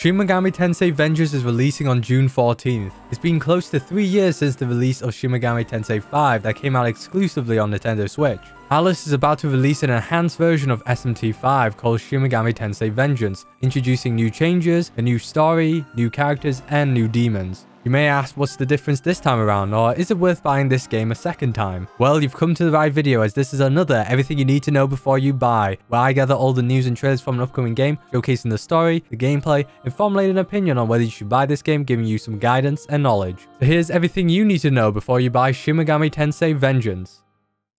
Shin Megami Tensei Vengeance is releasing on June 14th. It's been close to 3 years since the release of Shin Megami Tensei 5 that came out exclusively on Nintendo Switch. Atlus is about to release an enhanced version of SMT5 called Shin Megami Tensei Vengeance, introducing new changes, a new story, new characters, and new demons. You may ask what's the difference this time around or is it worth buying this game a second time? Well, you've come to the right video as this is another everything you need to know before you buy, where I gather all the news and trailers from an upcoming game, showcasing the story, the gameplay, and formulating an opinion on whether you should buy this game, giving you some guidance and knowledge. So here's everything you need to know before you buy Shin Megami Tensei Vengeance.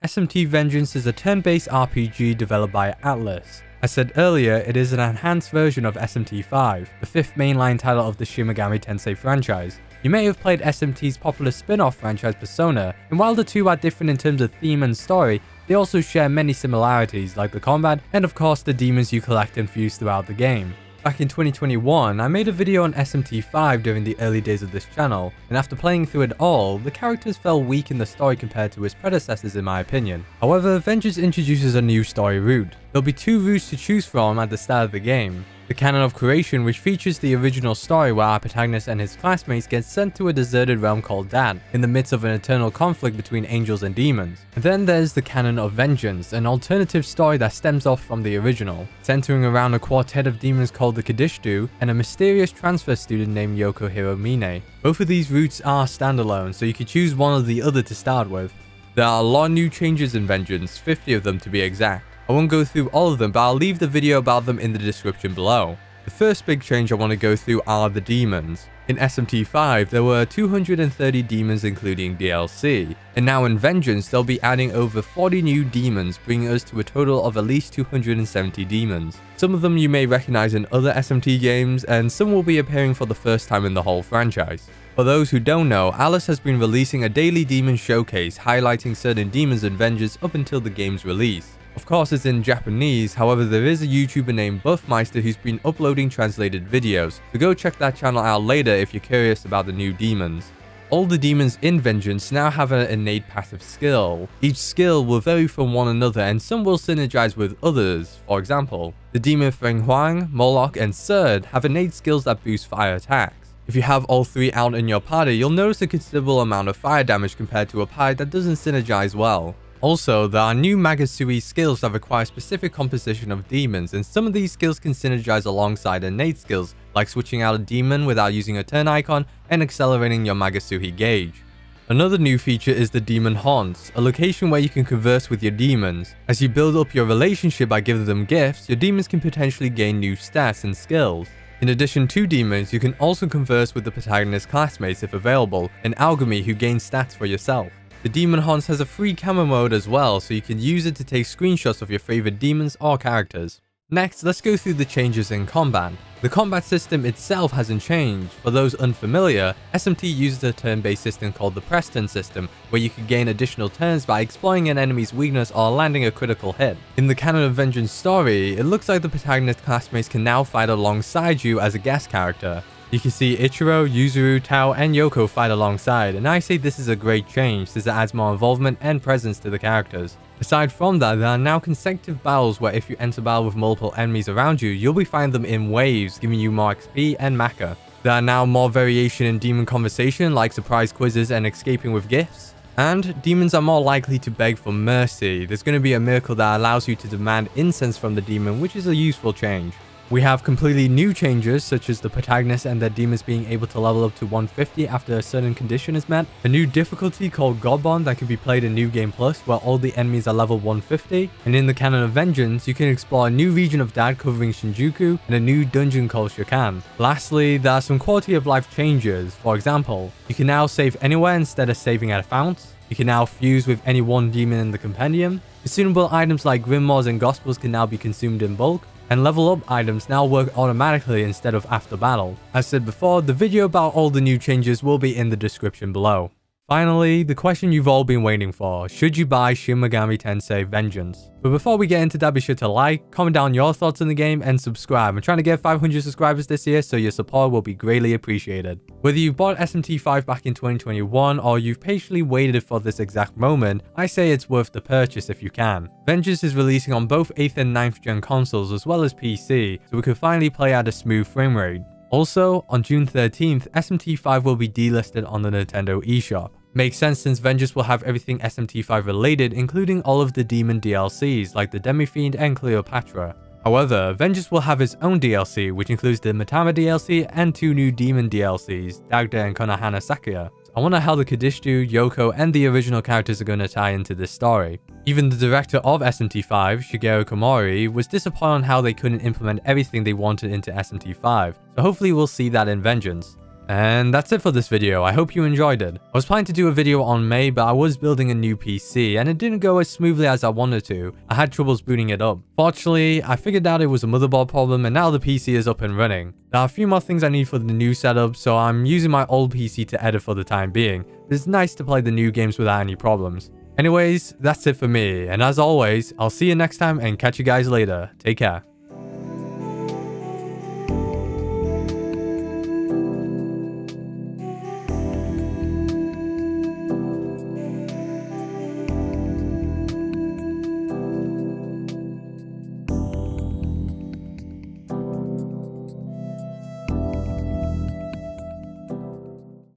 SMT Vengeance is a turn-based RPG developed by Atlus. I said earlier, it is an enhanced version of SMT5, the fifth mainline title of the Shin Megami Tensei franchise. You may have played SMT's popular spin-off franchise Persona, and while the two are different in terms of theme and story, they also share many similarities like the combat and of course the demons you collect and fuse throughout the game. Back in 2021, I made a video on SMT5 during the early days of this channel, and after playing through it all, the characters fell weak in the story compared to its predecessors in my opinion. However, Vengeance introduces a new story route. There'll be two routes to choose from at the start of the game, the Canon of Creation, which features the original story where our protagonist and his classmates get sent to a deserted realm called Da'at, in the midst of an eternal conflict between angels and demons. Then there's the Canon of Vengeance, an alternative story that stems off from the original, centering around a quartet of demons called the Kadishtu and a mysterious transfer student named Yoko Hiromine. Both of these routes are standalone, so you can choose one or the other to start with. There are a lot of new changes in Vengeance, 50 of them to be exact. I won't go through all of them, but I'll leave the video about them in the description below. The first big change I want to go through are the demons. In SMT5, there were 230 demons including DLC, and now in Vengeance, they'll be adding over 40 new demons, bringing us to a total of at least 270 demons. Some of them you may recognize in other SMT games, and some will be appearing for the first time in the whole franchise. For those who don't know, Atlus has been releasing a daily demon showcase highlighting certain demons and Vengeance up until the game's release. Of course it's in Japanese, however there is a YouTuber named Buffmeister who's been uploading translated videos, so go check that channel out later if you're curious about the new demons. All the demons in Vengeance now have an innate passive skill. Each skill will vary from one another and some will synergize with others. For example, the demon Feng Huang, Moloch, and Surt have innate skills that boost fire attacks. If you have all three out in your party, you'll notice a considerable amount of fire damage compared to a party that doesn't synergize well. Also, there are new Magatsuhi skills that require specific composition of demons, and some of these skills can synergize alongside innate skills, like switching out a demon without using a turn icon and accelerating your Magatsuhi gauge. Another new feature is the Demon Haunts, a location where you can converse with your demons. As you build up your relationship by giving them gifts, your demons can potentially gain new stats and skills. In addition to demons, you can also converse with the protagonist's classmates if available, and Aogami who gains stats for yourself. The Demon Haunts has a free camera mode as well, so you can use it to take screenshots of your favorite demons or characters. Next, let's go through the changes in combat. The combat system itself hasn't changed. For those unfamiliar, SMT uses a turn-based system called the Press Turn system, where you can gain additional turns by exploiting an enemy's weakness or landing a critical hit. In the Canon of Vengeance story, it looks like the protagonist classmates can now fight alongside you as a guest character. You can see Ichiro, Yuzuru, Tao, and Yoko fight alongside, and I say this is a great change since it adds more involvement and presence to the characters. Aside from that, there are now consecutive battles where if you enter battle with multiple enemies around you, you'll be finding them in waves, giving you more XP and Macca. There are now more variation in demon conversation like surprise quizzes and escaping with gifts. And demons are more likely to beg for mercy. There's going to be a miracle that allows you to demand essence from the demon, which is a useful change. We have completely new changes, such as the protagonist and their demons being able to level up to 150 after a certain condition is met, a new difficulty called Godborn that can be played in New Game Plus, where all the enemies are level 150, and in the Canon of Vengeance, you can explore a new region of Da'at covering Shinjuku, and a new dungeon called Shakan. Lastly, there are some quality of life changes, for example, you can now save anywhere instead of saving at a fount, you can now fuse with any one demon in the compendium, consumable items like Grimoires and Gospels can now be consumed in bulk, and level up items now work automatically instead of after battle. As said before, the video about all the new changes will be in the description below. Finally, the question you've all been waiting for, should you buy Shin Megami Tensei Vengeance? But before we get into that, be sure to like, comment down your thoughts on the game, and subscribe. I'm trying to get 500 subscribers this year, so your support will be greatly appreciated. Whether you bought SMT5 back in 2021, or you've patiently waited for this exact moment, I say it's worth the purchase if you can. Vengeance is releasing on both 8th and 9th gen consoles as well as PC, so we can finally play at a smooth frame rate. Also, on June 13th, SMT5 will be delisted on the Nintendo eShop. Makes sense since Vengeance will have everything SMT5 related, including all of the Demon DLCs like the Demi-Fiend and Cleopatra. However, Vengeance will have its own DLC, which includes the Mitama DLC and two new Demon DLCs, Dagda and Konohana Sakuya. I wonder how the Kadishtu, Yoko, and the original characters are going to tie into this story. Even the director of SMT5, Shigeo Komori, was disappointed on how they couldn't implement everything they wanted into SMT5, so hopefully we'll see that in Vengeance. And that's it for this video, I hope you enjoyed it. I was planning to do a video on May, but I was building a new PC, and it didn't go as smoothly as I wanted to. I had troubles booting it up. Fortunately, I figured out it was a motherboard problem, and now the PC is up and running. There are a few more things I need for the new setup, so I'm using my old PC to edit for the time being. It's nice to play the new games without any problems. Anyways, that's it for me, and as always, I'll see you next time and catch you guys later. Take care.